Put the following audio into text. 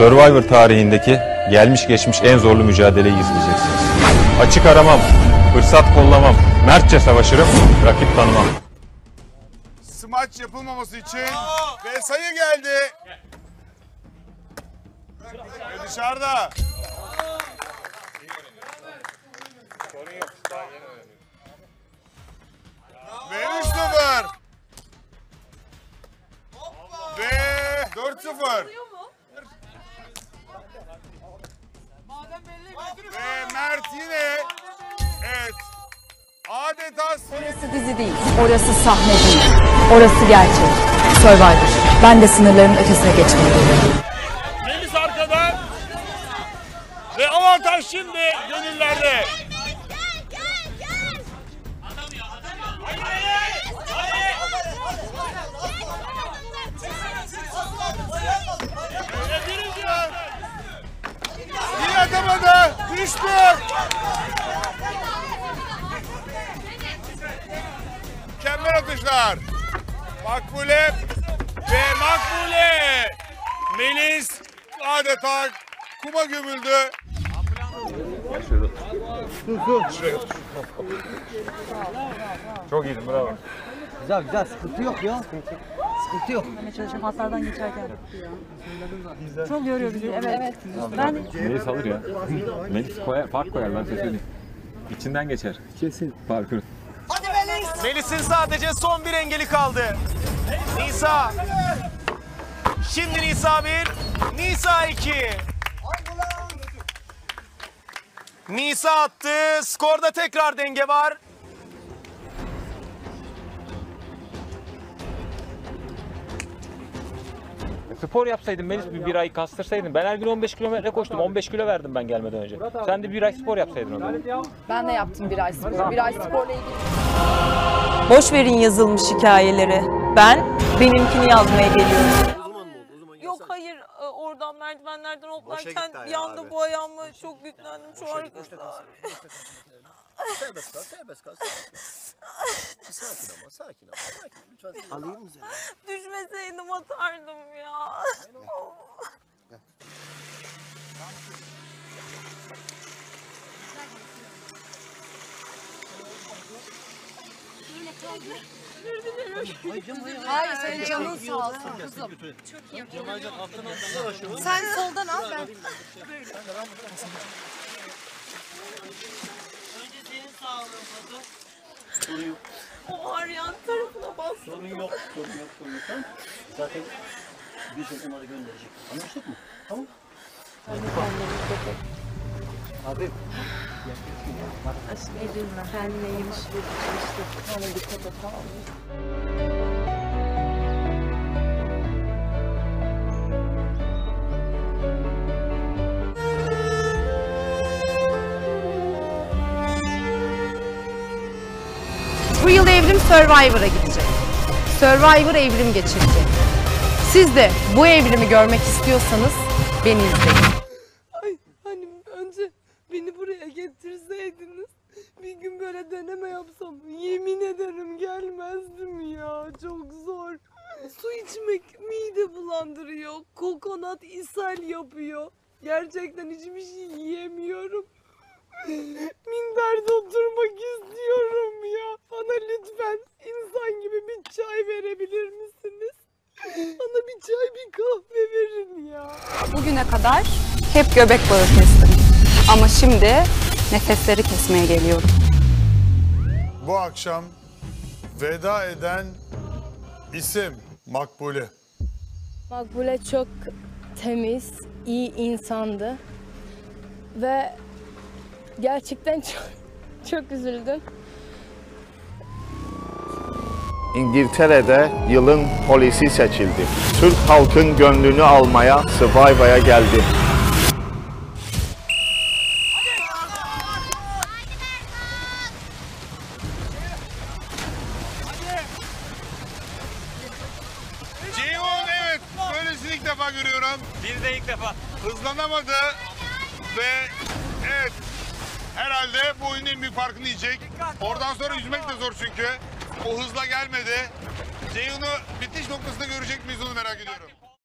Survivor tarihindeki gelmiş geçmiş en zorlu mücadeleyi izleyeceksiniz. Açık aramam, fırsat kollamam, mertçe savaşırım, rakip tanımam. Smaç yapılmaması için ve sayı geldi. Ve dışarıda. Ve 3-0. Ve 4-0. Ve Mert yine evet adeta Orası dizi değil, orası sahne değil. Orası gerçek. Survivor. Ben de sınırların ötesine geçmeliyim. Melis arkada. Ve avantaj şimdi gönüllerde. Atışlar. Makbule ve Makbule. Melis adeta kuma gömüldü. Çok iyiydin bravo. Güzel güzel sıkıntı yok ya. Sıkıntı yok. Çalışım hatlardan geçerken. Çok yoruyor bizi. Evet. evet. Ben Melis alır ya. Melis koyar, fark koyar ben size söyleyeyim. İçinden geçer. Kesin. Parkur. Melis'in sadece son bir engeli kaldı. Nisa. Şimdi Nisa 1, Nisa 2. Nisa attı. Skorda tekrar denge var. Spor yapsaydın Melis bir, bir ay kastırsaydın. Ben her gün 15 kilometre koştum. 15 kilo verdim ben gelmeden önce. Sen de bir ay spor yapsaydın o zaman. ben de yaptım bir ay spor. Bir ay sporla ilgili. Boş verin yazılmış hikayeleri. Ben benimkini yazmaya geliyorum. Yok hayır e, oradan merdivenlerden hoplarken bir anda bu ayağıma çok yüklendim şu arkası ağrıyor. Serbest kal, serbest kal. Sakin ama, sakin ama. Sakin. Lütfen alayım mı seni? Düşmeseydim atardım ya. Hayır senin canın sağ olsun kızım. Sen soldan al ben. O arayan tarafına bas. Sorun yok, sorun yok, sorun yok. Tamam. Zaten bir şey onları gönderecek. Anlaştık mı? Tamam. Abi. Bu yıl evrim Survivor'a gidecek. Survivor evrim geçirecek. Siz de bu evrimi görmek istiyorsanız beni izleyin. Ay hani önce beni buraya getirseydiniz bir gün böyle deneme yapsam yemin ederim gelmezdim ya çok zor. Su içmek mide bulandırıyor. Kokonat ishal yapıyor. Gerçekten hiçbir şey yiyemiyorum. Minderde oturmak istiyorum ya. Bana lütfen insan gibi bir çay verebilir misiniz? Bana bir çay bir kahve verin ya. Bugüne kadar hep göbek bağı kestim. Ama şimdi nefesleri kesmeye geliyorum. Bu akşam veda eden isim Makbule. Makbule çok temiz, iyi insandı. Ve gerçekten çok, çok üzüldüm. İngiltere'de yılın polisi seçildi. Türk halkın gönlünü almaya Survivor'a geldi. Ceyhun evet böylesini ilk defa görüyorum. Bir de ilk defa. Hızlanamadı ve evet herhalde bu oyunun en büyük farkını yiyecek. Oradan sonra yüzmek de zor çünkü. O hızla gelmedi. Ceyhun'u bitiş noktasında görecek miyiz onu merak ediyorum.